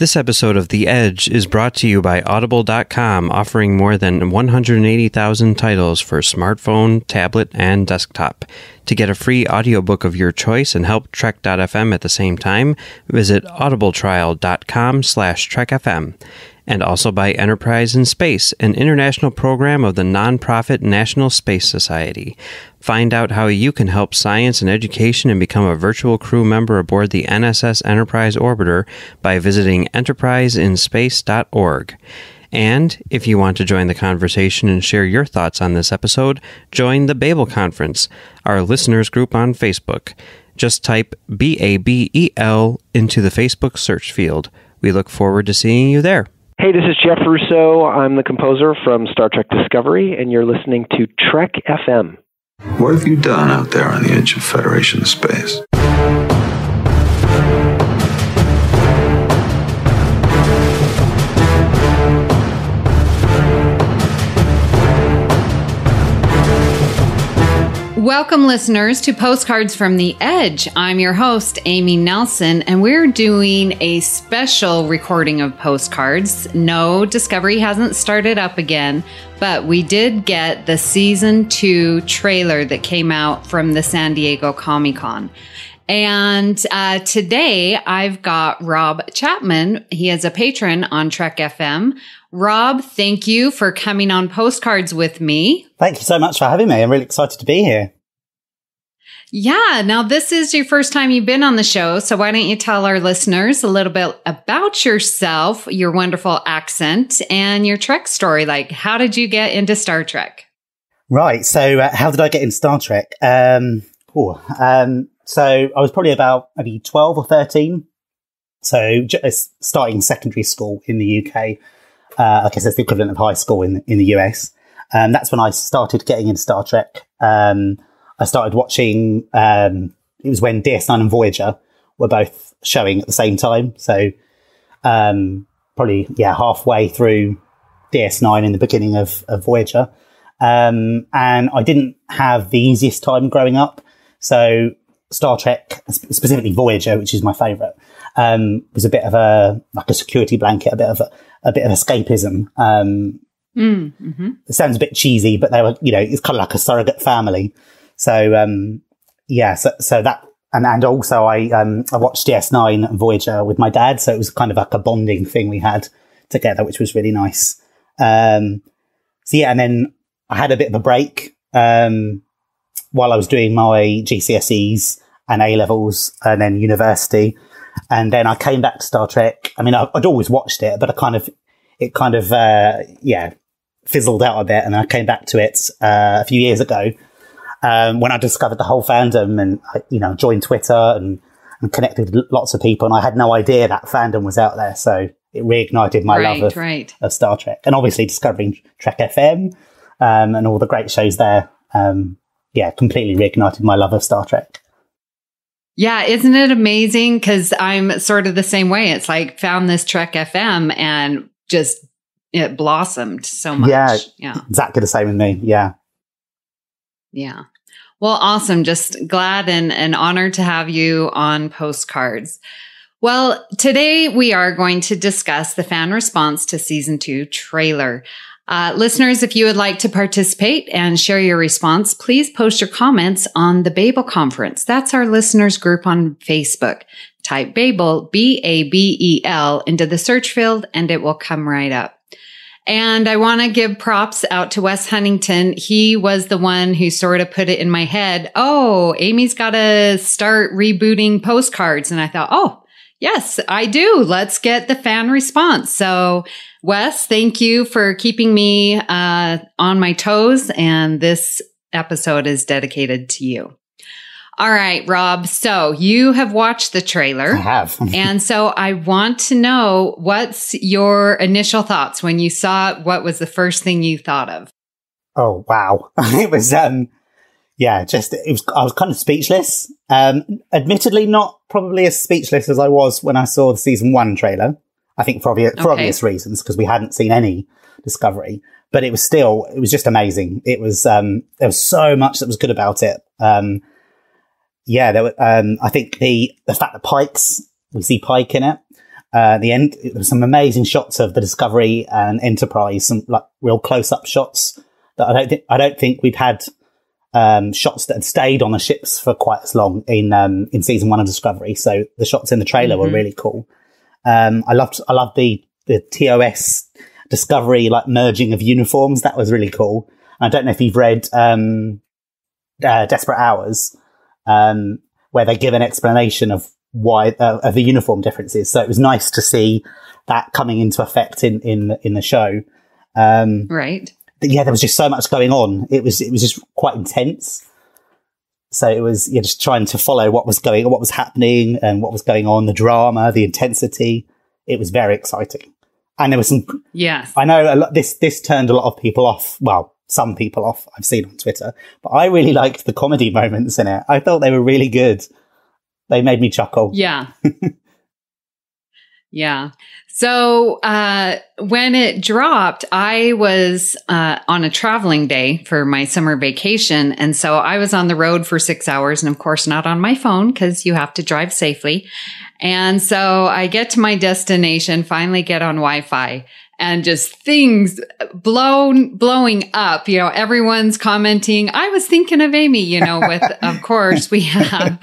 This episode of The Edge is brought to you by Audible.com, offering more than 180,000 titles for smartphone, tablet, and desktop. To get a free audiobook of your choice and help Trek.fm at the same time, visit audibletrial.com slash trekfm and also by Enterprise in Space, an international program of the nonprofit National Space Society. Find out how you can help science and education and become a virtual crew member aboard the NSS Enterprise Orbiter by visiting enterpriseinspace.org. And if you want to join the conversation and share your thoughts on this episode, join the Babel Conference, our listeners group on Facebook. Just type B A B E L into the Facebook search field. We look forward to seeing you there. Hey, this is Jeff Russo. I'm the composer from Star Trek Discovery, and you're listening to Trek FM. What have you done out there on the edge of Federation space? Welcome, listeners, to Postcards from the Edge. I'm your host, Amy Nelson, and we're doing a special recording of postcards. No, Discovery hasn't started up again, but we did get the season two trailer that came out from the San Diego Comic Con. And uh, today I've got Rob Chapman. He is a patron on Trek FM. Rob, thank you for coming on postcards with me. Thank you so much for having me. I'm really excited to be here. Yeah. Now, this is your first time you've been on the show. So, why don't you tell our listeners a little bit about yourself, your wonderful accent, and your Trek story? Like, how did you get into Star Trek? Right. So, uh, how did I get into Star Trek? Um, oh, um, so, I was probably about maybe 12 or 13. So, just starting secondary school in the UK. Uh, I guess that's the equivalent of high school in in the US. Um, that's when I started getting into Star Trek. Um, I started watching. Um, it was when DS9 and Voyager were both showing at the same time. So um, probably yeah, halfway through DS9 in the beginning of, of Voyager. Um, and I didn't have the easiest time growing up. So Star Trek, specifically Voyager, which is my favourite, um, was a bit of a like a security blanket, a bit of a, a bit of escapism. Um, mm, mm-hmm. It sounds a bit cheesy, but they were, you know, it's kind of like a surrogate family. So, um, yeah, so, so that, and, and also I, um, I watched DS9 and Voyager with my dad. So it was kind of like a bonding thing we had together, which was really nice. Um, so yeah, and then I had a bit of a break, um, while I was doing my GCSEs and A levels and then university. And then I came back to Star Trek. I mean, I'd always watched it, but I kind of, it kind of, uh, yeah, fizzled out a bit. And I came back to it, uh, a few years ago, um, when I discovered the whole fandom and, you know, joined Twitter and, and connected with lots of people. And I had no idea that fandom was out there. So it reignited my right, love of, right. of, Star Trek and obviously discovering Trek FM, um, and all the great shows there. Um, yeah, completely reignited my love of Star Trek. Yeah, isn't it amazing? Because I'm sort of the same way. It's like found this Trek FM and just it blossomed so much. Yeah, yeah, exactly the same with me. Yeah, yeah. Well, awesome. Just glad and, and honored to have you on postcards. Well, today we are going to discuss the fan response to season two trailer. Uh, listeners, if you would like to participate and share your response, please post your comments on the Babel conference. That's our listeners group on Facebook. Type Babel, B-A-B-E-L into the search field and it will come right up. And I want to give props out to Wes Huntington. He was the one who sort of put it in my head. Oh, Amy's got to start rebooting postcards. And I thought, oh, yes, I do. Let's get the fan response. So Wes, thank you for keeping me uh, on my toes. And this episode is dedicated to you. All right, Rob. So you have watched the trailer. I have. and so I want to know what's your initial thoughts when you saw it? What was the first thing you thought of? Oh, wow. it was, um, yeah, just, it was, I was kind of speechless. Um, admittedly, not probably as speechless as I was when I saw the season one trailer. I think for obvious, for obvious reasons, because we hadn't seen any discovery, but it was still, it was just amazing. It was, um, there was so much that was good about it. Um, yeah, there were, um, I think the, the fact that Pike's, we see Pike in it. Uh, the end, there were some amazing shots of the Discovery and Enterprise, some like real close up shots that I don't think, I don't think we'd had, um, shots that had stayed on the ships for quite as long in, um, in season one of Discovery. So the shots in the trailer Mhm. were really cool. Um, I loved, I loved the, the TOS Discovery like merging of uniforms. That was really cool. I don't know if you've read, um, uh, Desperate Hours, um, where they give an explanation of why uh, of the uniform differences. So it was nice to see that coming into effect in in in the show. Um, Right. Yeah, there was just so much going on. It was it was just quite intense. So it was yeah, just trying to follow what was going, what was happening, and what was going on, the drama, the intensity. It was very exciting, and there was some Yes. I know a lot, this this turned a lot of people off. Well, some people off. I've seen on Twitter, but I really liked the comedy moments in it. I thought they were really good. They made me chuckle. Yeah. yeah. So uh, when it dropped, I was uh, on a traveling day for my summer vacation. And so I was on the road for six hours and, of course, not on my phone because you have to drive safely. And so I get to my destination, finally get on Wi Fi. And just things blown, blowing up. You know, everyone's commenting. I was thinking of Amy, you know, with, of course, we have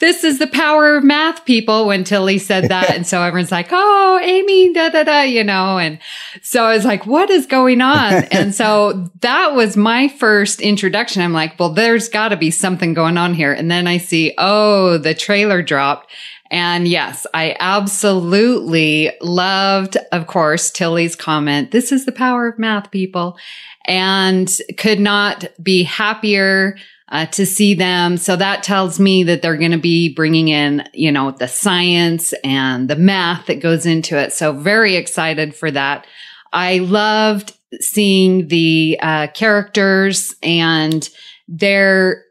this is the power of math people when Tilly said that. And so everyone's like, Oh, Amy, da, da, da, you know, and so I was like, what is going on? And so that was my first introduction. I'm like, well, there's got to be something going on here. And then I see, oh, the trailer dropped. And yes, I absolutely loved, of course, Tilly's comment. This is the power of math, people. And could not be happier uh, to see them. So that tells me that they're going to be bringing in, you know, the science and the math that goes into it. So very excited for that. I loved seeing the uh, characters and their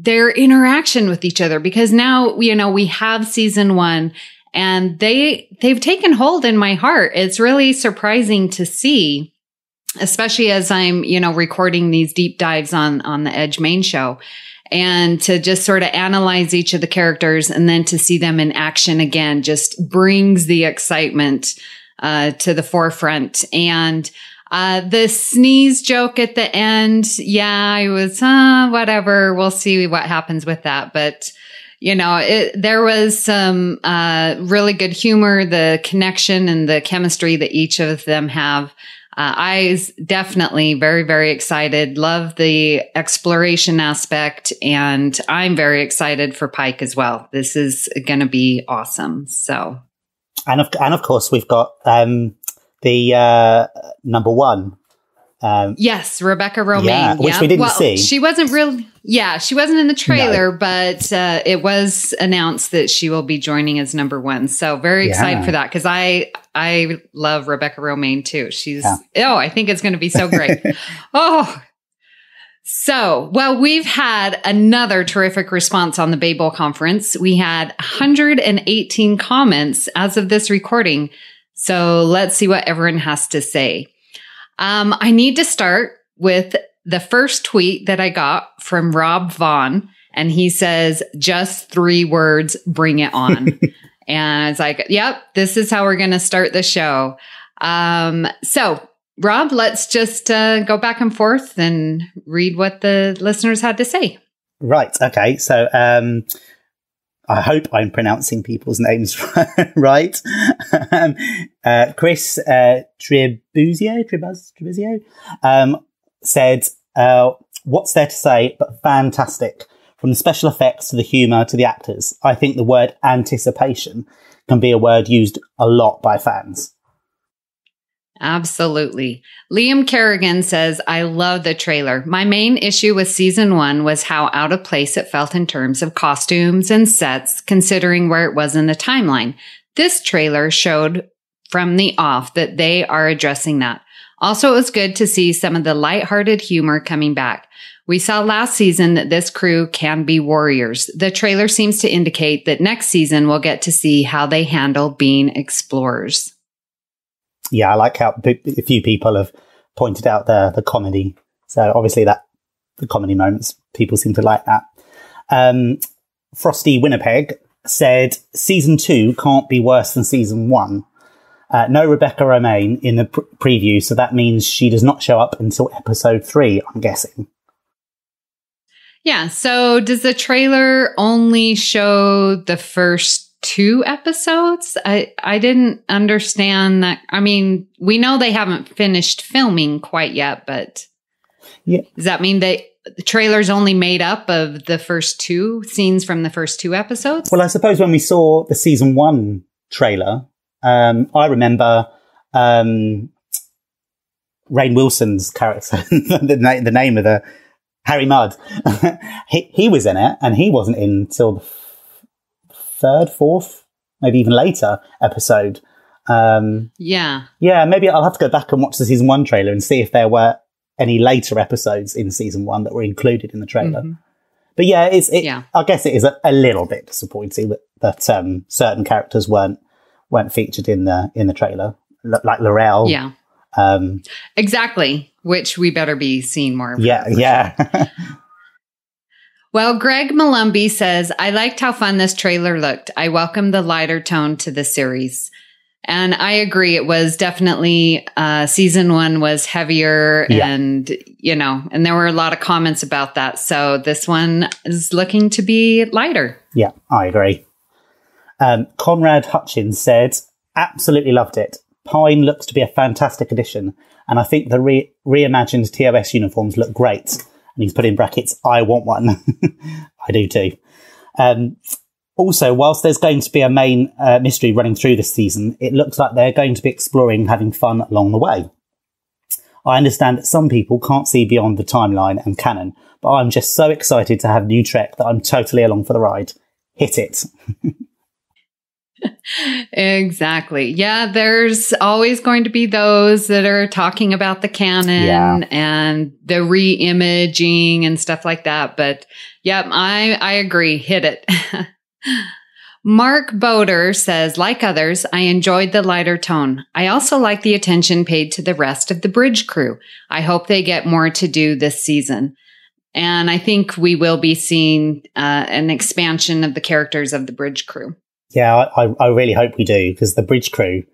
their interaction with each other because now you know we have season one and they they've taken hold in my heart. It's really surprising to see especially as i'm you know recording these deep dives on on the edge main show and to just sort of analyze each of the characters and then to see them in action again just brings the excitement uh, to the forefront. And uh, the sneeze joke at the end, yeah, I was, uh, whatever. We'll see what happens with that. But, you know, it, there was some, uh, really good humor, the connection and the chemistry that each of them have. Uh, I was definitely very, very excited. Love the exploration aspect. And I'm very excited for Pike as well. This is going to be awesome. So, And of and of course we've got um, the uh, number one. Um, Yes, Rebecca Romijn. Yeah, which we didn't well, see. She wasn't real. Yeah, she wasn't in the trailer, but uh, it was announced that she will be joining as number one. So very excited for that because I I love Rebecca Romijn too. She's Yeah. oh, I think it's going to be so great. oh. So, well, we've had another terrific response on the Babel conference. We had 118 comments as of this recording. So let's see what everyone has to say. Um, I need to start with the first tweet that I got from Rob Vaughn. And he says, just three words, bring it on. and it's like, yep, this is how we're going to start the show. Um, so Rob, let's just uh, go back and forth and read what the listeners had to say. right. Okay. So um, I hope I'm pronouncing people's names right. um, uh, Chris uh, Tribuzio, Tribuz, Tribuzio um, said, uh, "What's there to say? But fantastic." From the special effects to the humour to the actors, I think the word anticipation can be a word used a lot by fans. Absolutely. Liam Kerrigan says, I love the trailer. My main issue with season one was how out of place it felt in terms of costumes and sets, considering where it was in the timeline. This trailer showed from the off that they are addressing that. Also, it was good to see some of the lighthearted humor coming back. We saw last season that this crew can be warriors. The trailer seems to indicate that next season we'll get to see how they handle being explorers. Yeah, I like how a few people have pointed out the the comedy. So obviously that the comedy moments, people seem to like that. Um, Frosty Winnipeg said season two can't be worse than season one. Uh, no Rebecca Romijn in the pr- preview, so that means she does not show up until episode three, I'm guessing. Yeah. So does the trailer only show the first two episodes? I, I didn't understand that. I mean, we know they haven't finished filming quite yet, but Yeah. does that mean that the trailer's only made up of the first two scenes from the first two episodes? Well, I suppose when we saw the season one trailer, um, I remember um, Rainn Wilson's character, the, na- the name of the Harry Mudd. he, he was in it, and he wasn't in till the third, fourth, maybe even later episode. Um, yeah. yeah, maybe I'll have to go back and watch the season one trailer and see if there were any later episodes in season one that were included in the trailer. Mhm. But yeah, it's it, Yeah. I guess it is a, a little bit disappointing that, that um, certain characters weren't weren't featured in the in the trailer, L- like L'Rell. Yeah. Um, Exactly. Which we better be seeing more of. yeah, yeah, Well, Greg Malumbi says, I liked how fun this trailer looked. I welcome the lighter tone to the series. And I agree. It was definitely, uh, season one was heavier Yeah. and, you know, and there were a lot of comments about that. So this one is looking to be lighter. yeah. I agree. Um, Conrad Hutchins said, "Absolutely loved it. Pine looks to be a fantastic addition, and I think the re- reimagined TOS uniforms look great." And he's put in brackets, "I want one." I do too. Um, also, whilst there's going to be a main uh, mystery running through this season, it looks like they're going to be exploring having fun along the way. I understand that some people can't see beyond the timeline and canon, but I'm just so excited to have new Trek that I'm totally along for the ride. Hit it. Exactly. Yeah, there's always going to be those that are talking about the canon Yeah. and the re-imaging and stuff like that. But yep, I I agree. Hit it. Mark Boder says, like others, I enjoyed the lighter tone. I also like the attention paid to the rest of the bridge crew. I hope they get more to do this season. And I think we will be seeing uh, an expansion of the characters of the bridge crew. Yeah, I, I- really hope we do because the bridge crew,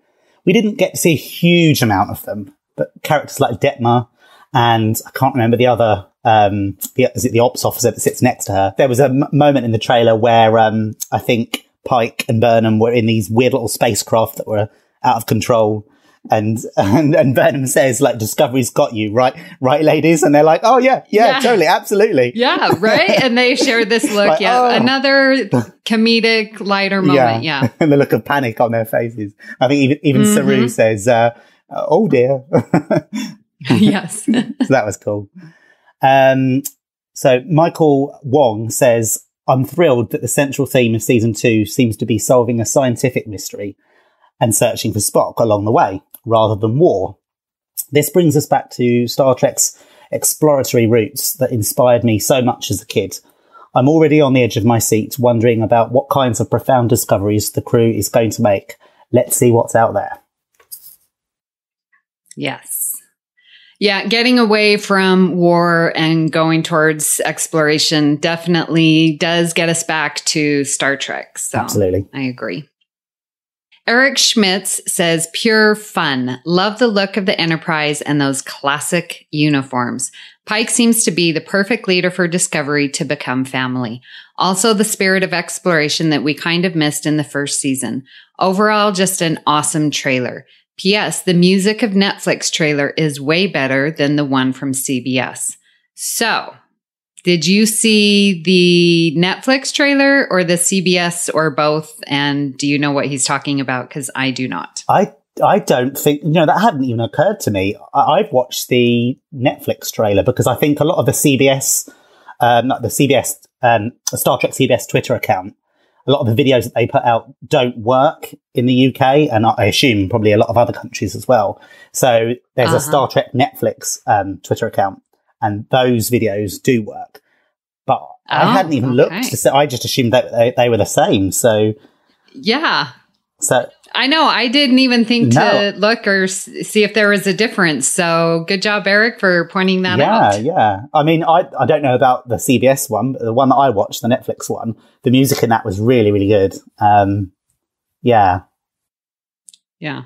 we didn't get to see a huge amount of them, but characters like Detmer and I can't remember the other, um, the, is it the ops officer that sits next to her? There was a m- moment in the trailer where, um, I think Pike and Burnham were in these weird little spacecraft that were out of control. And, and, and Burnham says, like, Discovery's got you, right? Right, ladies? And they're like, oh, yeah, yeah, Yeah. totally, absolutely. Yeah, right. and they share this look. Like, yeah, oh. another comedic, lighter moment. Yeah, and the look of panic on their faces. I think even even Mhm. Saru says, uh, "Oh dear." yes. so that was cool. Um, so Michael Wong says, "I'm thrilled that the central theme of season two seems to be solving a scientific mystery and searching for Spock along the way, rather than war. This brings us back to Star Trek's exploratory roots that inspired me so much as a kid." I'm already on the edge of my seat, wondering about what kinds of profound discoveries the crew is going to make. Let's see what's out there. Yes. Yeah, getting away from war and going towards exploration definitely does get us back to Star Trek. So Absolutely. I agree. Eric Schmitz says, pure fun. Love the look of the Enterprise and those classic uniforms. Pike seems to be the perfect leader for Discovery to become family. Also, the spirit of exploration that we kind of missed in the first season. Overall, just an awesome trailer. P.S. The music of Netflix trailer is way better than the one from CBS. So, did you see the Netflix trailer or the CBS or both? And do you know what he's talking about? Because I do not. I I don't think you know that hadn't even occurred to me. I, I've watched the Netflix trailer because I think a lot of the CBS, um, not the CBS, um, Star Trek CBS Twitter account, a lot of the videos that they put out don't work in the UK, and I assume probably a lot of other countries as well. So there's Uh-huh. a Star Trek Netflix um, Twitter account, and those videos do work. But I Oh, hadn't even okay. looked to see. I just assumed that they, they were the same. So Yeah. so I know. I didn't even think No. to look or s- see if there was a difference. So good job, Eric, for pointing that yeah, out. Yeah, yeah. I mean, I I don't know about the CBS one, but the one that I watched, the Netflix one, the music in that was really, really good. Um, yeah, Yeah.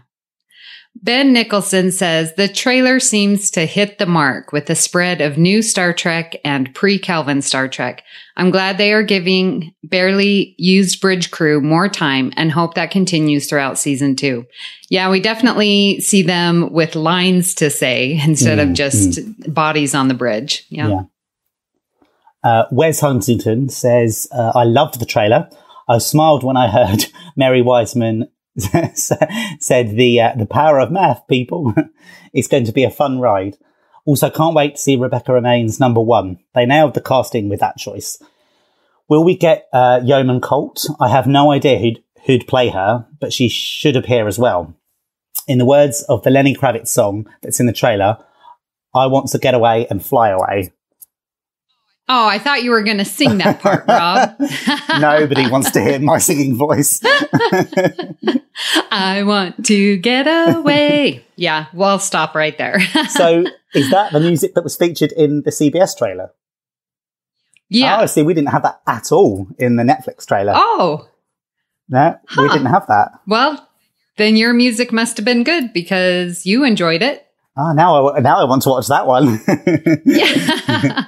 Ben Nicholson says the trailer seems to hit the mark with the spread of new Star Trek and pre Kelvin Star Trek. I'm glad they are giving barely used bridge crew more time and hope that continues throughout season two. Yeah, we definitely see them with lines to say instead Mm, of just bodies on the bridge. Yeah. Yeah. Uh, Wes Huntington says, uh, I loved the trailer. I smiled when I heard Mary Wiseman said the uh, the power of math, people. it's going to be a fun ride. Also, can't wait to see Rebecca Romijn's number one. They nailed the casting with that choice. Will we get uh, Yeoman Colt? I have no idea who'd, who'd play her, but she should appear as well. In the words of the Lenny Kravitz song that's in the trailer, I want to get away and fly away. Oh, I thought you were going to sing that part, Rob. Nobody wants to hear my singing voice. I want to get away. yeah, we'll stop right there. so, is that the music that was featured in the CBS trailer? yeah. Oh, see, we didn't have that at all in the Netflix trailer. Oh, no, we didn't have that. well, then your music must have been good because you enjoyed it. Ah, now I now I want to watch that one. Yeah.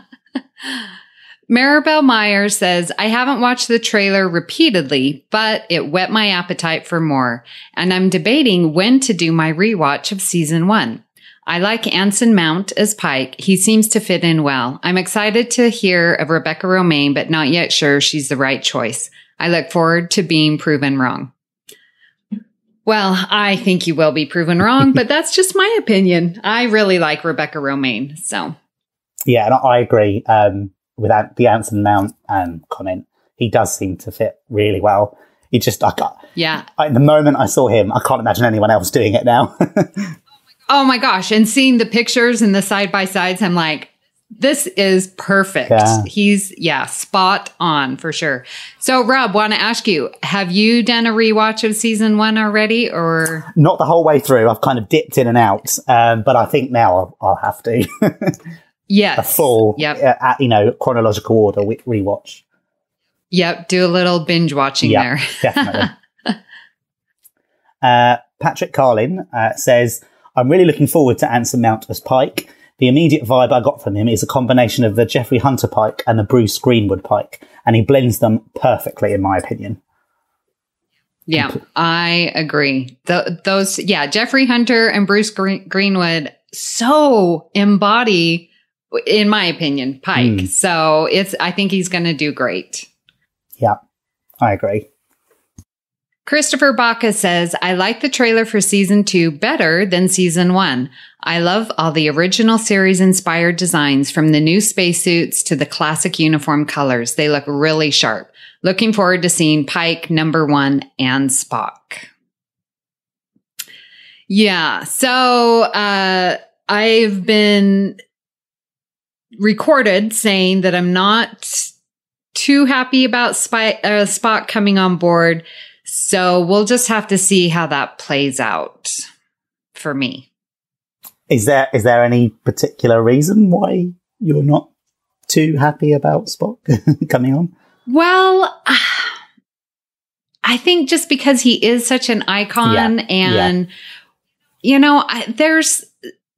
Maribel Myers says, I haven't watched the trailer repeatedly, but it whet my appetite for more, and I'm debating when to do my rewatch of season one. I like Anson Mount as Pike. He seems to fit in well. I'm excited to hear of Rebecca Romijn, but not yet sure she's the right choice. I look forward to being proven wrong. Well, I think you will be proven wrong, but that's just my opinion. I really like Rebecca Romijn, so. yeah, I agree. Um, without the Anson Mount um, comment, he does seem to fit really well. He just, I got, Yeah. I, the moment I saw him, I can't imagine anyone else doing it now. Oh my gosh. And seeing the pictures and the side by sides, I'm like, this is perfect. Yeah. He's, yeah, spot on for sure. So, Rob, want to ask you, have you done a rewatch of season one already or? Not the whole way through. I've kind of dipped in and out, um, but I think now I'll, I'll have to Yes. a full, Yep. uh, you know, chronological order rewatch. Yep. Do a little binge watching Yeah, there. definitely. uh, Patrick Carlin uh, says, I'm really looking forward to Anson Mount as Pike. The immediate vibe I got from him is a combination of the Jeffrey Hunter Pike and the Bruce Greenwood Pike, and he blends them perfectly, in my opinion. Yeah, I agree. Th- those, yeah, Jeffrey Hunter and Bruce Green- Greenwood so embody, in my opinion, Pike. Mm. So it's, I think he's going to do great. Yeah, I agree. Christopher Baca says, I like the trailer for season two better than season one. I love all the original series inspired designs from the new spacesuits to the classic uniform colors. They look really sharp. Looking forward to seeing Pike, number one, and Spock. Yeah. So, uh, I've been recorded saying that I'm not too happy about Spy, uh, Spock coming on board. So we'll just have to see how that plays out for me. Is there is there any particular reason why you're not too happy about Spock coming on? Well, I think just because he is such an icon Yeah, and, you know, I, there's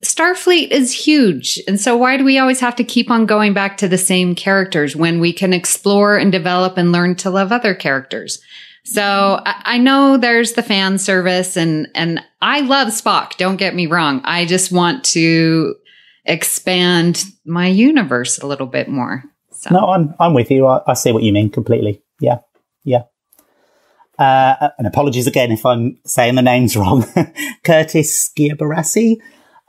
Starfleet is huge. And so why do we always have to keep on going back to the same characters when we can explore and develop and learn to love other characters? So I, know there's the fan service and, and I love Spock. Don't get me wrong. I just want to expand my universe a little bit more. So. No, I'm I'm with you. I, I see what you mean completely. Yeah, yeah. Uh, and apologies again if I'm saying the names wrong. Curtis Schiabarassi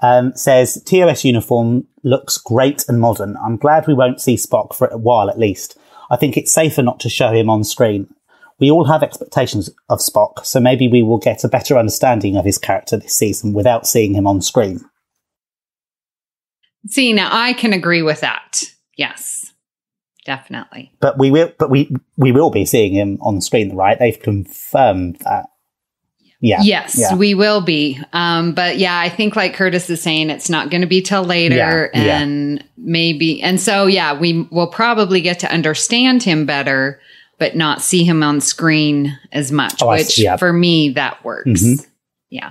um, says TOS uniform looks great and modern. I'm glad we won't see Spock for a while at least. I think it's safer not to show him on screen. We all have expectations of Spock, so maybe we will get a better understanding of his character this season without seeing him on screen. See, now I can agree with that. Yes, definitely. But we will, but we we will be seeing him on screen, right? They've confirmed that. Yeah. Yes, Yeah. we will be. Um, but yeah, I think like Curtis is saying, it's not going to be till later Yeah, yeah. and maybe, and so yeah, we will probably get to understand him better, but not see him on screen as much, Oh, which yeah. for me, that works. Mhm. Yeah.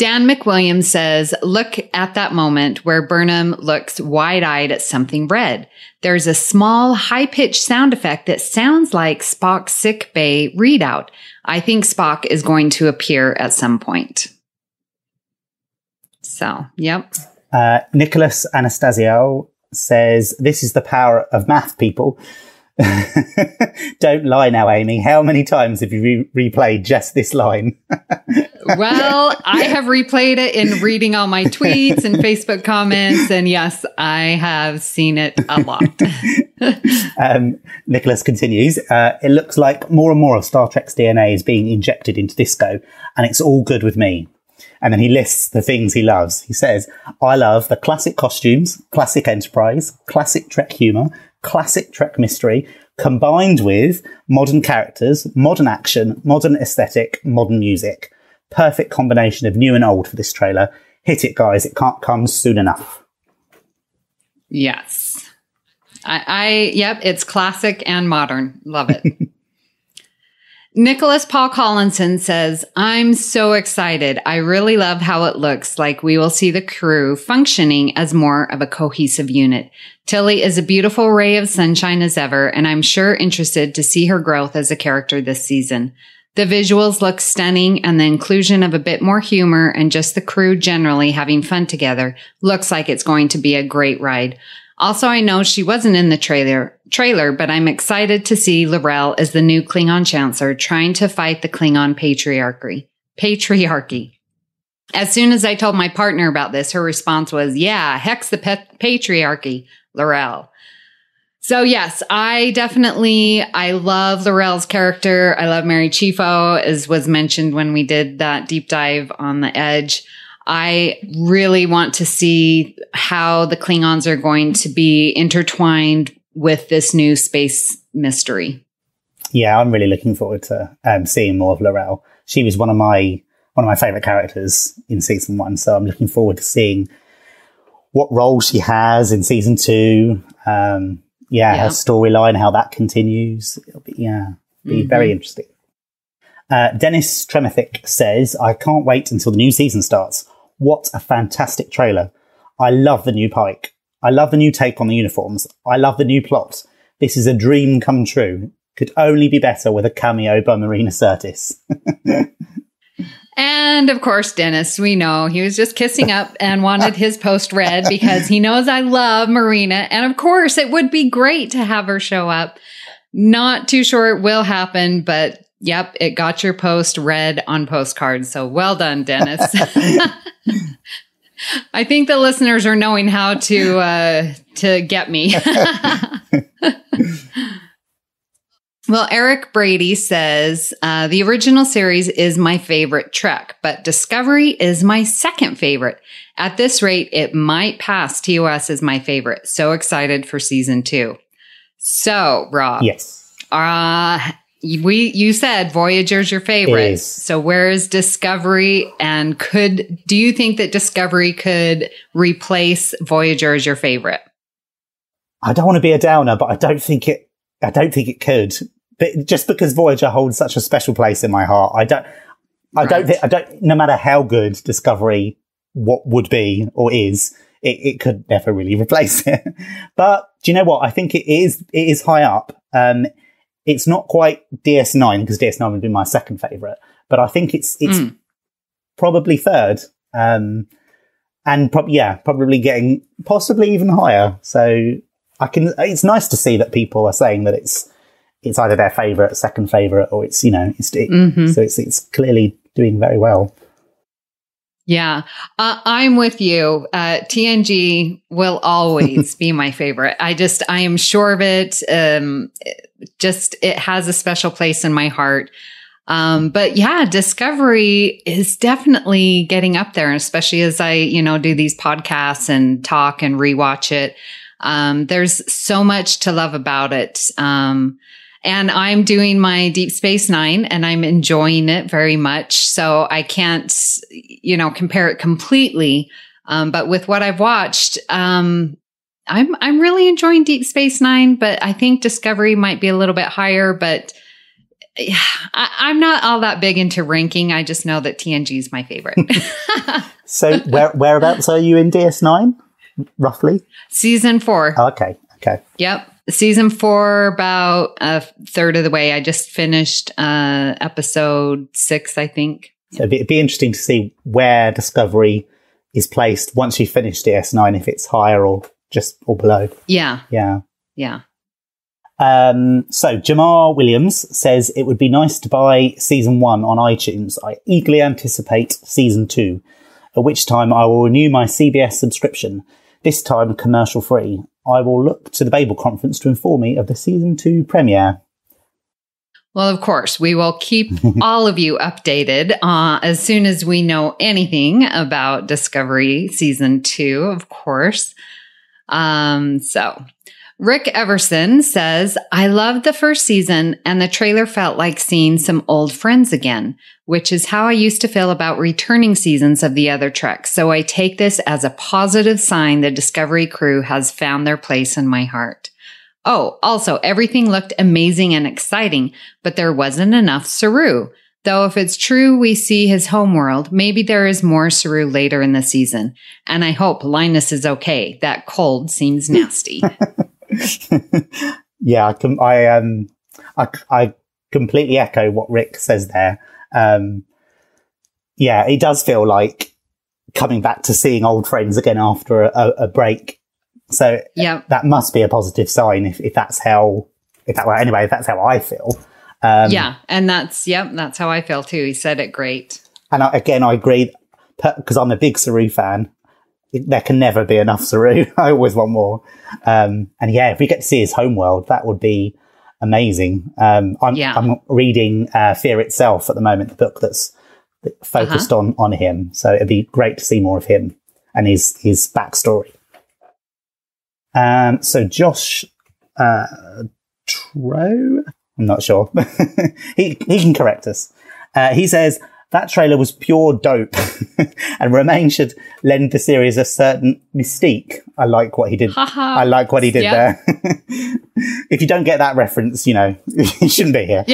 Dan McWilliams says, look at that moment where Burnham looks wide eyed at something red. There's a small high pitched sound effect that sounds like Spock's sick bay readout. I think Spock is going to appear at some point. So, yep. Uh, Nicholas Anastasio says, This is the power of math, people. Don't lie now, Amy. How many times have you re- replayed just this line? well, I have replayed it in reading all my tweets and Facebook comments. And yes, I have seen it a lot. um, Nicholas continues, uh, it looks like more and more of Star Trek's DNA is being injected into disco, and it's all good with me. And then he lists the things he loves. He says, I love the classic costumes, classic enterprise, classic Trek humor, classic Trek mystery, combined with modern characters, modern action, modern aesthetic, modern music. Perfect combination of new and old for this trailer. Hit it, guys. It can't come soon enough. Yes. I, I yep, it's classic and modern. Love it. Nicholas Paul Collinson says, I'm so excited. I really love how it looks like we will see the crew functioning as more of a cohesive unit. Tilly is a beautiful ray of sunshine as ever, and I'm sure interested to see her growth as a character this season. The visuals look stunning and the inclusion of a bit more humor and just the crew generally having fun together looks like it's going to be a great ride. Also, I know she wasn't in the trailer, trailer, but I'm excited to see L'Rell as the new Klingon Chancellor trying to fight the Klingon patriarchy. Patriarchy. As soon as I told my partner about this, her response was, yeah, hex the patriarchy, L'Rell. So yes, I definitely, I love L'Rell's character. I love Mary Chieffo, as was mentioned when we did that deep dive on the edge. I really want to see how the Klingons are going to be intertwined with this new space mystery. Yeah, I'm really looking forward to um, seeing more of L'Rell. She was one of my one of my favorite characters in season one, so I'm looking forward to seeing what role she has in season two. Um, yeah, yeah, her storyline, how that continues. It'll be yeah, be mm-hmm. very interesting. Uh, Dennis Tremethick says, "I can't wait until the new season starts. What a fantastic trailer! I love the new Pike. I love the new take on the uniforms. I love the new plot. This is a dream come true. Could only be better with a cameo by Marina Sirtis. And of course, Dennis, we know he was just kissing up and wanted his post read because he knows I love Marina. And of course, it would be great to have her show up. Not too sure it will happen, but Yep, it got your post read on postcards. So well done, Dennis. I think the listeners are knowing how to uh, to get me. well, Eric Brady says uh, the original series is my favorite Trek, but Discovery is my second favorite. At this rate, it might pass TOS as my favorite. So excited for season two. So, Rob. Yes. Uh, we you said Voyager's your favorite. So where is Discovery and could do you think that Discovery could replace Voyager as your favorite? I don't want to be a downer, but I don't think it I don't think it could. But just because Voyager holds such a special place in my heart, I don't I right. don't think I don't no matter how good Discovery what would be or is, it, it could never really replace it. but do you know what? I think it is it is high up. Um it's not quite DS9 because DS9 would be my second favorite, but I think it's it's mm. probably third. Um, and probably yeah, probably getting possibly even higher. So I can. It's nice to see that people are saying that it's it's either their favorite, second favorite, or it's you know it's it, mm-hmm. so it's it's clearly doing very well. Yeah, uh, I'm with you. Uh, TNG will always be my favorite. I just, I am sure of it. Um, just, it has a special place in my heart. Um, but yeah, Discovery is definitely getting up there, especially as I, you know, do these podcasts and talk and rewatch it. Um, there's so much to love about it. Um, and I'm doing my Deep Space Nine and I'm enjoying it very much. So I can't, you know, compare it completely. Um, but with what I've watched, um, I'm, I'm really enjoying Deep Space Nine, but I think Discovery might be a little bit higher, but I, I'm not all that big into ranking. I just know that TNG is my favorite. So where whereabouts are you in DS9, roughly? Season four. Oh, okay, okay. Yep. Season four, about a third of the way. I just finished uh, episode six, I think. So it'd be, it'd be interesting to see where Discovery is placed once you finish DS9, if it's higher or just or below. Yeah. Yeah. Yeah. Um, so Jamar Williams says it would be nice to buy season one on iTunes. I eagerly anticipate season two, at which time I will renew my CBS subscription, this time commercial free. I will look to the Babel conference to inform me of the season two premiere. Well, of course, we will keep all of you updated uh, as soon as we know anything about Discovery season two, of course. Um, so, Rick Everson says, I loved the first season, and the trailer felt like seeing some old friends again, which is how I used to feel about returning seasons of the other Trek. So I take this as a positive sign the Discovery crew has found their place in my heart. Oh, also, everything looked amazing and exciting, but there wasn't enough Saru. Though if it's true we see his homeworld, maybe there is more Saru later in the season. And I hope Linus is okay. That cold seems nasty. yeah, I com- I um I, I completely echo what Rick says there. Um, yeah, it does feel like coming back to seeing old friends again after a, a break. So yeah, that must be a positive sign if, if that's how if that well anyway if that's how I feel. Um, yeah, and that's yep, that's how I feel too. He said it great. And I, again, I agree because I'm a big Saru fan. There can never be enough Saru. I always want more. Um, and yeah, if we get to see his homeworld, that would be amazing. Um, I'm, Yeah. I'm reading uh, Fear Itself at the moment, the book that's focused on on him. So it'd be great to see more of him and his his backstory. Um, so Josh uh, Tro, I'm not sure. he he can correct us. Uh, he says that trailer was pure dope, and Romijn should lend the series a certain mystique. I like what he did. I like what he did Yeah. there. if you don't get that reference, you know you shouldn't be here.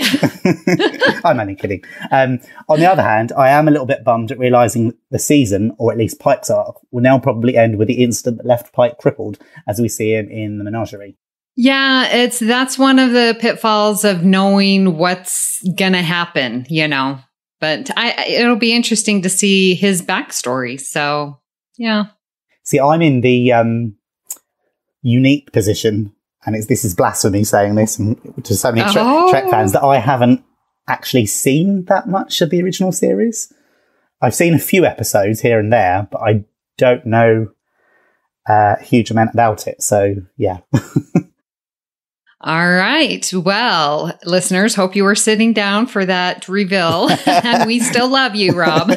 I'm only kidding. Um, on the other hand, I am a little bit bummed at realizing the season, or at least Pike's arc, will now probably end with the incident that left Pike crippled, as we see him in the menagerie. Yeah, it's that's one of the pitfalls of knowing what's gonna happen, you know. But I it'll be interesting to see his backstory. So yeah. See, I'm in the um, unique position, and it's this is blasphemy saying this and to so many Trek, Oh. Trek fans that I haven't actually seen that much of the original series. I've seen a few episodes here and there, but I don't know uh, a huge amount about it. So yeah, All right. Well, listeners, hope you were sitting down for that reveal. and we still love you, Rob.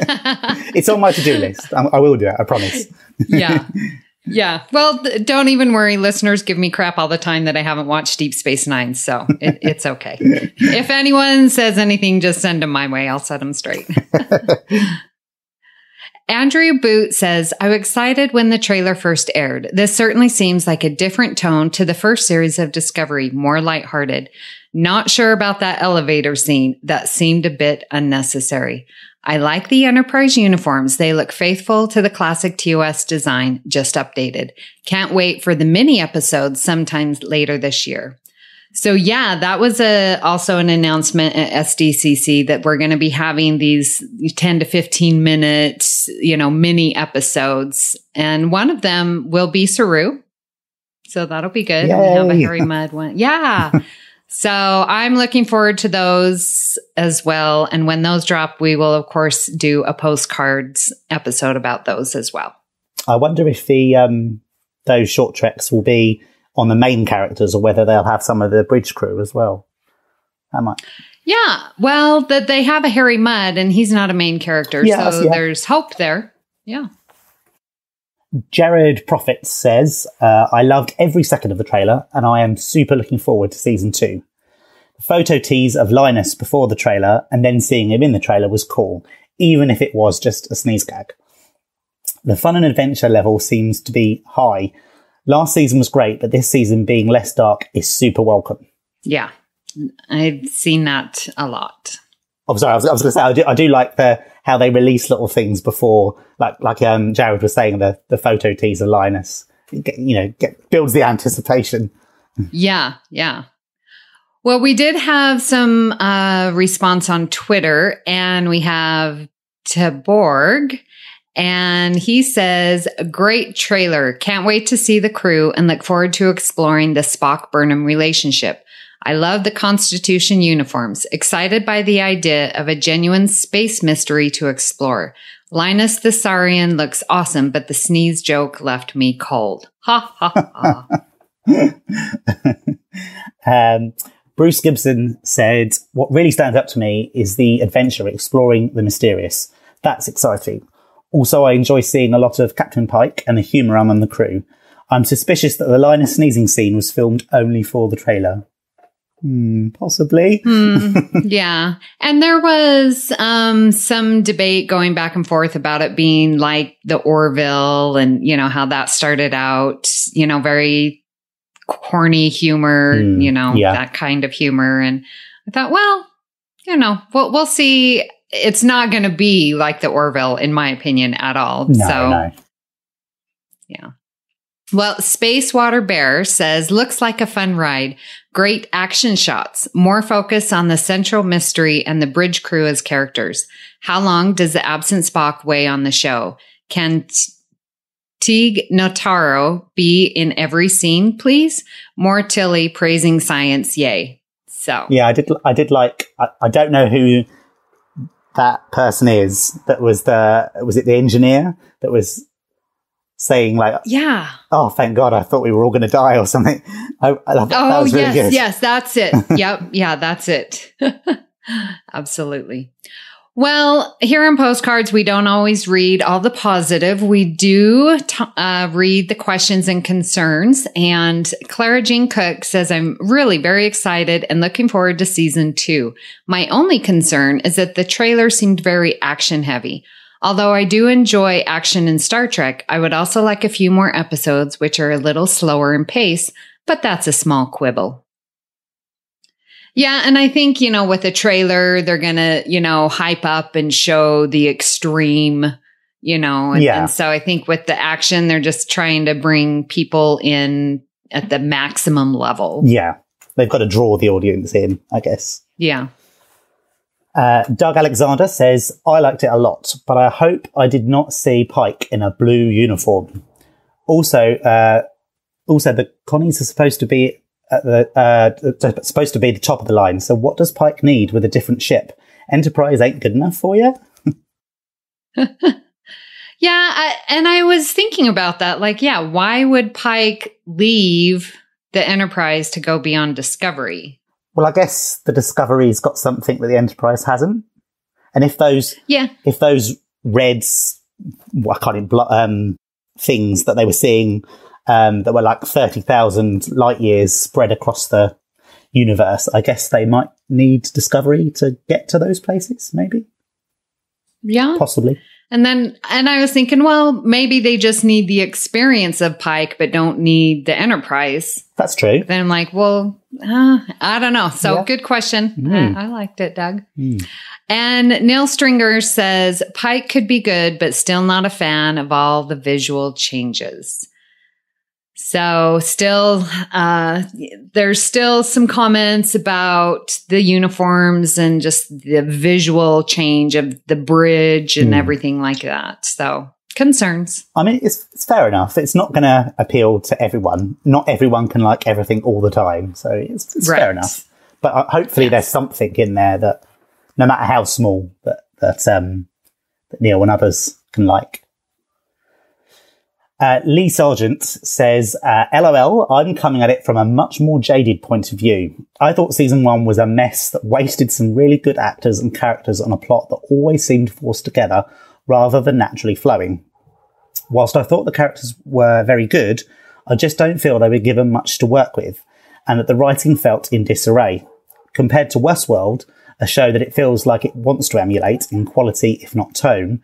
it's on my to do list. I, I will do it. I promise. yeah. Yeah. Well, th- don't even worry. Listeners give me crap all the time that I haven't watched Deep Space Nine. So it, it's okay. if anyone says anything, just send them my way. I'll set them straight. Andrea Boot says, I was excited when the trailer first aired. This certainly seems like a different tone to the first series of Discovery, more lighthearted. Not sure about that elevator scene. That seemed a bit unnecessary. I like the Enterprise uniforms. They look faithful to the classic TOS design, just updated. Can't wait for the mini episodes sometimes later this year. So yeah, that was a also an announcement at SDCC that we're going to be having these 10 to 15 minute, you know, mini episodes and one of them will be Saru. So that'll be good. We have a Yay. Harry Mudd one. Yeah. so I'm looking forward to those as well. And when those drop, we will of course do a postcards episode about those as well. I wonder if the um, those short treks will be on the main characters or whether they'll have some of the bridge crew as well. That might. Yeah. Well, that they have a Harry Mudd and he's not a main character. Yeah, so yeah. there's hope there. Yeah. Jared Prophet says, uh, I loved every second of the trailer and I am super looking forward to season two. The photo tease of Linus before the trailer and then seeing him in the trailer was cool, even if it was just a sneeze gag. The fun and adventure level seems to be high. Last season was great, but this season being less dark is super welcome. Yeah. I've seen that a lot. I'm sorry, I was, I was going to say I do, I do like the how they release little things before, like like um, Jared was saying the the photo teaser Linus, get, you know, get, builds the anticipation. Yeah, yeah. Well, we did have some uh, response on Twitter, and we have Taborg, and he says, "Great trailer! Can't wait to see the crew, and look forward to exploring the Spock Burnham relationship." I love the Constitution uniforms. Excited by the idea of a genuine space mystery to explore. Linus the Saurian looks awesome, but the sneeze joke left me cold. Ha ha ha. um, Bruce Gibson said, What really stands up to me is the adventure exploring the mysterious. That's exciting. Also, I enjoy seeing a lot of Captain Pike and the humour among the crew. I'm suspicious that the Linus sneezing scene was filmed only for the trailer. Hmm, possibly. Hmm, yeah. And there was um, some debate going back and forth about it being like the Orville and, you know, how that started out, you know, very corny humor, Hmm, you know, yeah. that kind of humor. And I thought, well, you know, we'll, we'll see. It's not going to be like the Orville, in my opinion, at all. No, so, no. yeah. Well, Space Water Bear says, looks like a fun ride. Great action shots. More focus on the central mystery and the bridge crew as characters. How long does the absent Spock weigh on the show? Can T- Tig Notaro be in every scene, please? More Tilly praising science. Yay. So, Yeah, I did. I did like. I, I don't know who that person is. That was the. Was it the engineer that was saying like, yeah. "Oh, thank God! I thought we were all going to die" or something. I, I that Oh, was really yes, good. yes, that's it. yep, yeah, that's it. Absolutely. Well, here in postcards, we don't always read all the positive. We do t- uh, read the questions and concerns. And Clara Jean Cook says, I'm really very excited and looking forward to season two. My only concern is that the trailer seemed very action heavy. Although I do enjoy action in Star Trek, I would also like a few more episodes which are a little slower in pace, but that's a small quibble. Yeah, and I think, you know, with a trailer, they're going to, you know, hype up and show the extreme, you know. And, Yeah. and so I think with the action, they're just trying to bring people in at the maximum level. Yeah, they've got to draw the audience in, I guess. Yeah. Uh, Doug Alexander says, I liked it a lot, but I hope I did not see Pike in a blue uniform. Also, uh, also the Connies are supposed to be at the, uh, supposed to be the top of the line. So what does Pike need with a different ship? Enterprise ain't good enough for you? Yeah. I, and I was thinking about that. Like, yeah, why would Pike leave the Enterprise to go beyond Discovery? Well, I guess the Discovery's got something that the Enterprise hasn't. And if those, Yeah. if those reds, what I can't even, um, things that they were seeing, um, that were like 30,000 light years spread across the universe, I guess they might need Discovery to get to those places, maybe? Yeah. Possibly. And then, and I was thinking, well, maybe they just need the experience of Pike, but don't need the Enterprise. That's true. Then I'm like, well, uh, I don't know. So Yeah. good question. Mm. I, I liked it, Doug. Mm. And Neil Stringer says Pike could be good, but still not a fan of all the visual changes. So still, uh, there's still some comments about the uniforms and just the visual change of the bridge and Hmm. everything like that. So concerns. I mean, it's, it's fair enough. It's not going to appeal to everyone. Not everyone can like everything all the time. So it's, it's fair enough. But uh, hopefully Yes. there's something in there that, no matter how small, that, that, um, that Neil and others can like. Uh, Lee Sargent says, uh, LOL, I'm coming at it from a much more jaded point of view. I thought season one was a mess that wasted some really good actors and characters on a plot that always seemed forced together rather than naturally flowing. Whilst I thought the characters were very good, I just don't feel they were given much to work with, and that the writing felt in disarray. Compared to Westworld, a show that it feels like it wants to emulate in quality, if not tone,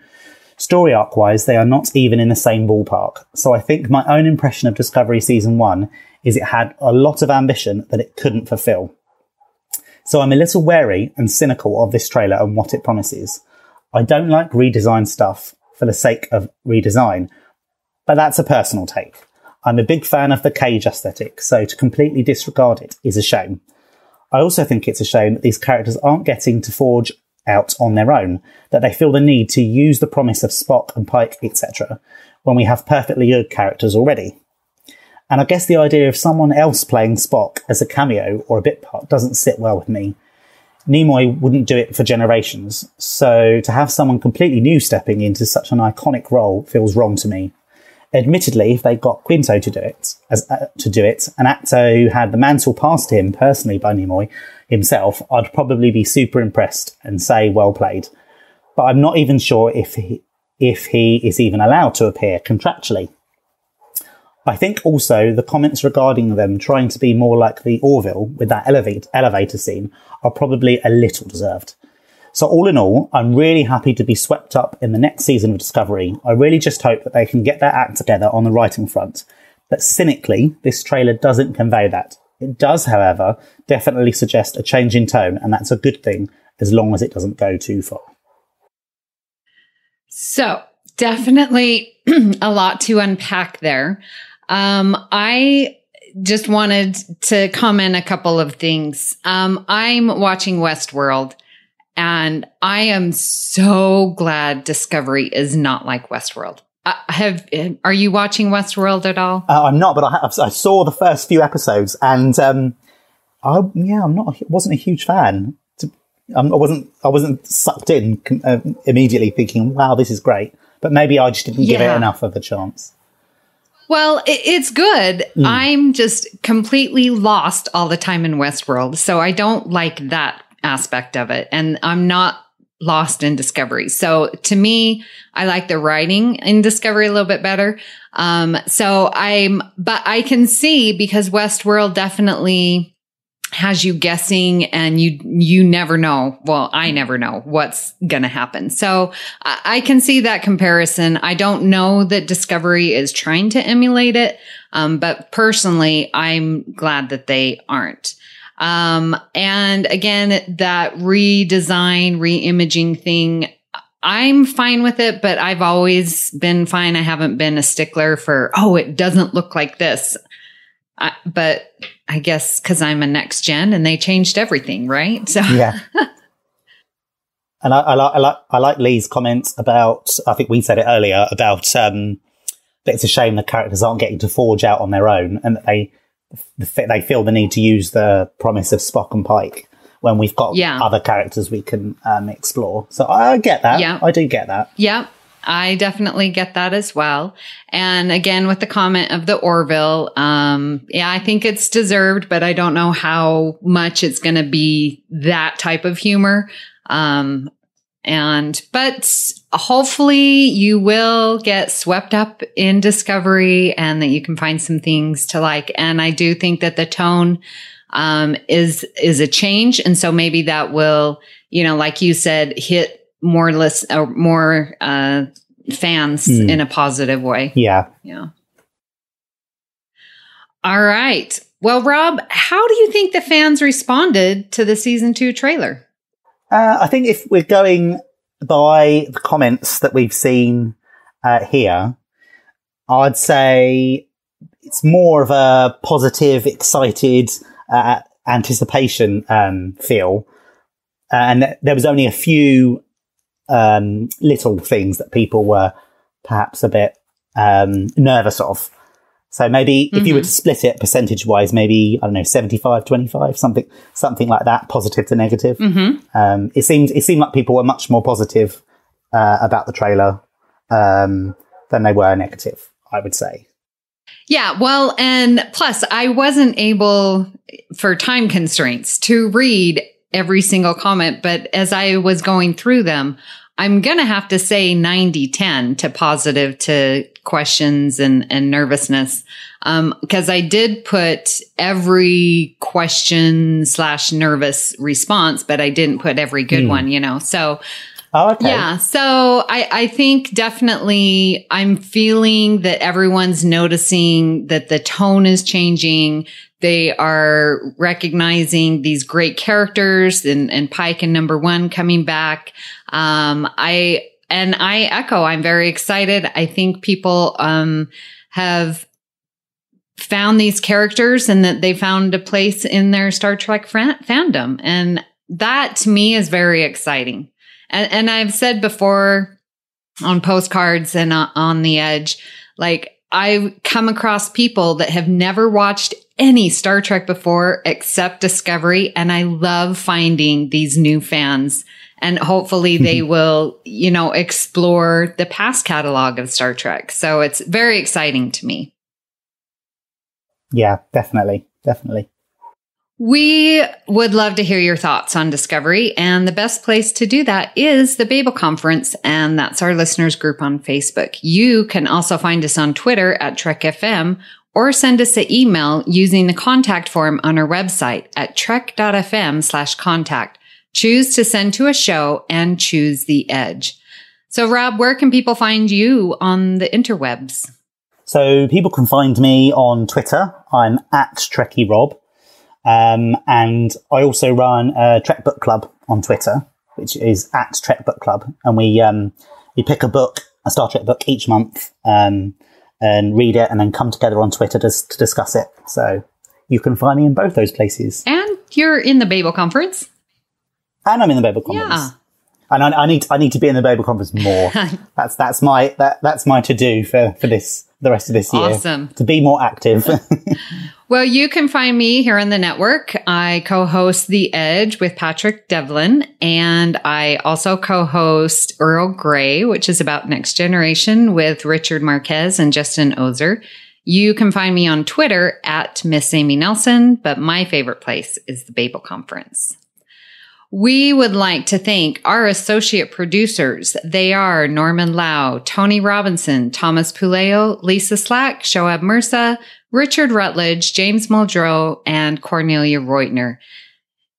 story arc wise, they are not even in the same ballpark. So I think my own impression of Discovery Season 1 is it had a lot of ambition that it couldn't fulfill. So I'm a little wary and cynical of this trailer and what it promises. I don't like redesign stuff for the sake of redesign, but that's a personal take. I'm a big fan of the cage aesthetic, so to completely disregard it is a shame. I also think it's a shame that these characters aren't getting to forge out on their own, that they feel the need to use the promise of Spock and Pike, etc., when we have perfectly good characters already. And I guess the idea of someone else playing Spock as a cameo or a bit part doesn't sit well with me. Nimoy wouldn't do it for generations, so to have someone completely new stepping into such an iconic role feels wrong to me. Admittedly, if they got Quinto to do it, as uh, to do it, an actor who had the mantle passed to him personally by Nimoy himself, I'd probably be super impressed and say well played. But I'm not even sure if he, if he is even allowed to appear contractually. I think also the comments regarding them trying to be more like the Orville with that elevate, elevator scene are probably a little deserved. So all in all, I'm really happy to be swept up in the next season of Discovery. I really just hope that they can get their act together on the writing front. But cynically, this trailer doesn't convey that. It does, however, definitely suggest a change in tone, and that's a good thing as long as it doesn't go too far. So, definitely a lot to unpack there. Um, I just wanted to comment a couple of things. Um, I'm watching Westworld and I am so glad Discovery is not like Westworld. Uh, have are you watching Westworld at all? Uh, I'm not, but I, I, saw the first few episodes, and um, I yeah, I'm not wasn't a huge fan. I wasn't I wasn't sucked in uh, immediately, thinking, "Wow, this is great." But maybe I just didn't yeah. give it enough of a chance. Well, it's good. Mm. I'm just completely lost all the time in Westworld. So I don't like that aspect of it. And I'm not lost in Discovery. So to me, I like the writing in Discovery a little bit better. Um, so I'm, but I can see because Westworld definitely has you guessing and you you never know well i never know what's gonna happen so I, I, can see that comparison i don't know that discovery is trying to emulate it um, but personally i'm glad that they aren't um, and again that redesign re-imaging thing I'm fine with it, but I've always been fine. I haven't been a stickler for, oh, it doesn't look like this. I, but I guess because I'm a next gen and they changed everything, right? So yeah. and I, I, like I like I like Lee's comments about. I think we said it earlier about um, that it's a shame the characters aren't getting to forge out on their own, and that they they feel the need to use the promise of Spock and Pike when we've got yeah. other characters we can um, explore. So I get that. Yeah. I do get that. Yeah. I definitely get that as well. And again, with the comment of the Orville, um, yeah, I think it's deserved, but I don't know how much it's going to be that type of humor. Um, and, but hopefully you will get swept up in discovery and that you can find some things to like. And I do think that the tone, um, is, is a change. And so maybe that will, you know, like you said, hit more list or more uh, fans mm. in a positive way. Yeah. Yeah. All right. Well, Rob, how do you think the fans responded to the season two trailer? Uh, I think if we're going by the comments that we've seen uh, here, I'd say it's more of a positive, excited uh, anticipation um, feel. And there was only a few um, little things that people were perhaps a bit um, nervous of. So maybe mm-hmm. if you were to mm-hmm. split it percentage wise, maybe, I don't know, 75, 25, something, something like that, positive to negative. Mm-hmm. Um, it seemed, it seemed like people were much more positive, uh, about the trailer, um, than they were negative, I would say. Yeah. Well, and plus I wasn't able for time constraints to read every single comment, but as I was going through them, I'm going to have to say 90 10 to positive to questions and, and nervousness. Um, cause I did put every question slash nervous response, but I didn't put every good mm. one, you know? So, Oh, okay. Yeah. So I, I think definitely I'm feeling that everyone's noticing that the tone is changing. They are recognizing these great characters and, and Pike and number one coming back. Um, I, and I echo, I'm very excited. I think people, um, have found these characters and that they found a place in their Star Trek fandom. And that to me is very exciting. And, and I've said before on postcards and on the edge, like I've come across people that have never watched any Star Trek before except Discovery. And I love finding these new fans and hopefully they will, you know, explore the past catalog of Star Trek. So it's very exciting to me. Yeah, definitely. Definitely. We would love to hear your thoughts on Discovery, and the best place to do that is the Babel Conference, and that's our listeners group on Facebook. You can also find us on Twitter at Trek FM or send us an email using the contact form on our website at trek.fm slash contact. Choose to send to a show and choose the edge. So Rob, where can people find you on the interwebs? So people can find me on Twitter. I'm at Trekkie Rob. Um, and I also run a Trek Book Club on Twitter, which is at Trek Book Club. And we, um, we pick a book, a Star Trek book each month, um, and read it and then come together on Twitter to, to discuss it. So you can find me in both those places. And you're in the Babel conference. And I'm in the Babel conference. Yeah. And I, I, need I need to be in the Babel conference more. that's that's my that that's my to do for for this the rest of this year. Awesome. To be more active. well, you can find me here on the network. I co-host The Edge with Patrick Devlin, and I also co-host Earl Grey, which is about next generation with Richard Marquez and Justin Ozer. You can find me on Twitter at Miss Amy Nelson, but my favorite place is the Babel Conference. We would like to thank our associate producers. They are Norman Lao, Tony Robinson, Thomas Puleo, Lisa Slack, Shoaib Mirza, Richard Rutledge, James Muldrow, and Cornelia Reutner.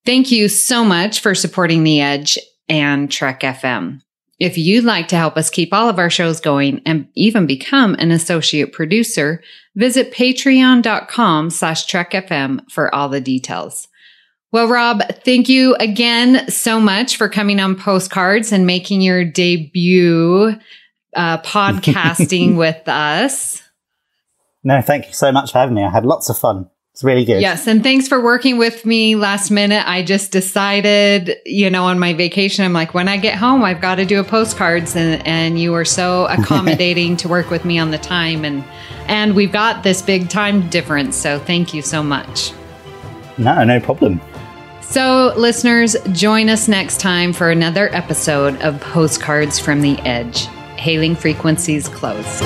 Thank you so much for supporting The Edge and Trek FM. If you'd like to help us keep all of our shows going and even become an associate producer, visit patreon.com slash trekfm for all the details. Well, Rob, thank you again so much for coming on postcards and making your debut uh, podcasting with us. No, thank you so much for having me. I had lots of fun. It's really good. Yes. And thanks for working with me last minute. I just decided, you know, on my vacation, I'm like, when I get home, I've got to do a postcards. And, and you were so accommodating to work with me on the time. And, and we've got this big time difference. So thank you so much. No, no problem. So, listeners, join us next time for another episode of Postcards from the Edge. Hailing frequencies closed.